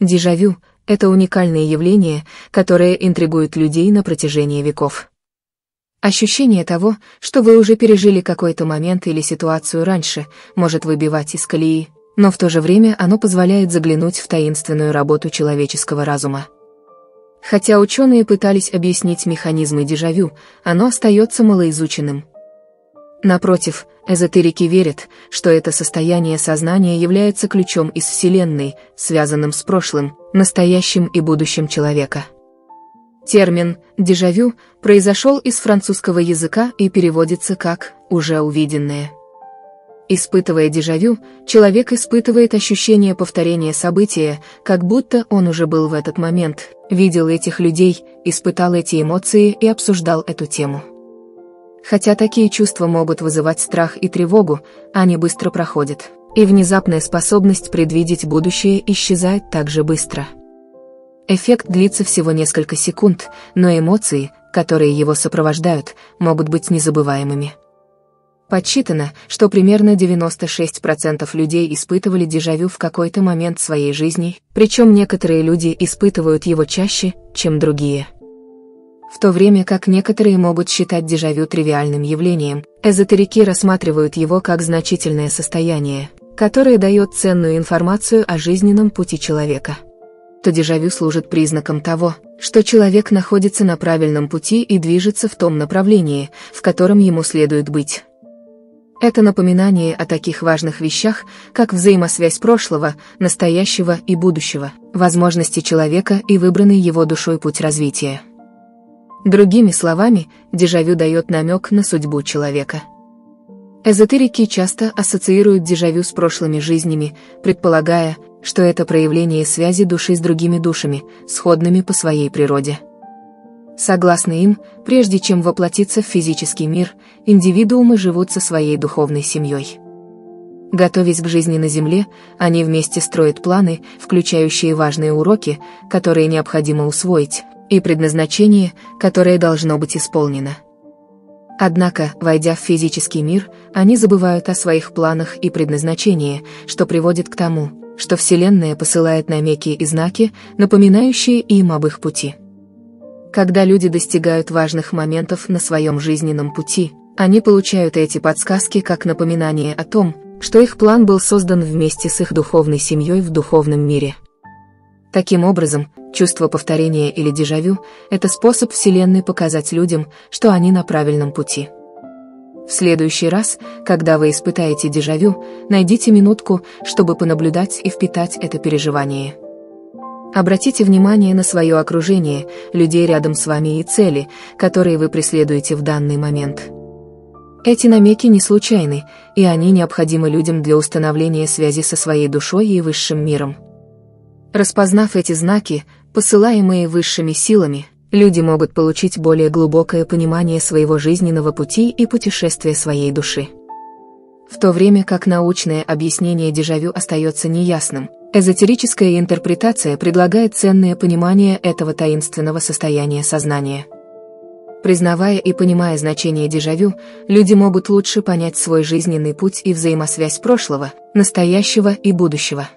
Дежавю — это уникальное явление, которое интригует людей на протяжении веков. Ощущение того, что вы уже пережили какой-то момент или ситуацию раньше, может выбивать из колеи, но в то же время оно позволяет заглянуть в таинственную работу человеческого разума. Хотя ученые пытались объяснить механизмы дежавю, оно остается малоизученным. Напротив, эзотерики верят, что это состояние сознания является ключом из Вселенной, связанным с прошлым, настоящим и будущим человека. Термин «дежавю» произошел из французского языка и переводится как «уже увиденное». Испытывая дежавю, человек испытывает ощущение повторения события, как будто он уже был в этот момент, видел этих людей, испытал эти эмоции и обсуждал эту тему. Хотя такие чувства могут вызывать страх и тревогу, они быстро проходят, и внезапная способность предвидеть будущее исчезает так же быстро. Эффект длится всего несколько секунд, но эмоции, которые его сопровождают, могут быть незабываемыми. Подсчитано, что примерно 96% людей испытывали дежавю в какой-то момент своей жизни, причем некоторые люди испытывают его чаще, чем другие. В то время как некоторые могут считать дежавю тривиальным явлением, эзотерики рассматривают его как значительное состояние, которое дает ценную информацию о жизненном пути человека то дежавю служит признаком того, что человек находится на правильном пути и движется в том направлении, в котором ему следует быть. Это напоминание о таких важных вещах, как взаимосвязь прошлого, настоящего и будущего, возможности человека и выбранный его душой путь развития. Другими словами, дежавю дает намек на судьбу человека. Эзотерики часто ассоциируют дежавю с прошлыми жизнями, предполагая, что это проявление связи души с другими душами, сходными по своей природе. Согласно им, прежде чем воплотиться в физический мир, индивидуумы живут со своей духовной семьей. Готовясь к жизни на Земле, они вместе строят планы, включающие важные уроки, которые необходимо усвоить, и предназначение, которое должно быть исполнено. Однако, войдя в физический мир, они забывают о своих планах и предназначении, что приводит к тому, что Вселенная посылает намеки и знаки, напоминающие им об их пути. Когда люди достигают важных моментов на своем жизненном пути, они получают эти подсказки как напоминание о том, что их план был создан вместе с их духовной семьей в духовном мире. Таким образом, чувство повторения или дежавю – это способ Вселенной показать людям, что они на правильном пути. В следующий раз, когда вы испытаете дежавю, найдите минутку, чтобы понаблюдать и впитать это переживание. Обратите внимание на свое окружение, людей рядом с вами и цели, которые вы преследуете в данный момент. Эти намеки не случайны, и они необходимы людям для установления связи со своей душой и высшим миром. Распознав эти знаки, посылаемые высшими силами, люди могут получить более глубокое понимание своего жизненного пути и путешествия своей души. В то время как научное объяснение дежавю остается неясным, эзотерическая интерпретация предлагает ценное понимание этого таинственного состояния сознания. Признавая и понимая значение дежавю, люди могут лучше понять свой жизненный путь и взаимосвязь прошлого, настоящего и будущего.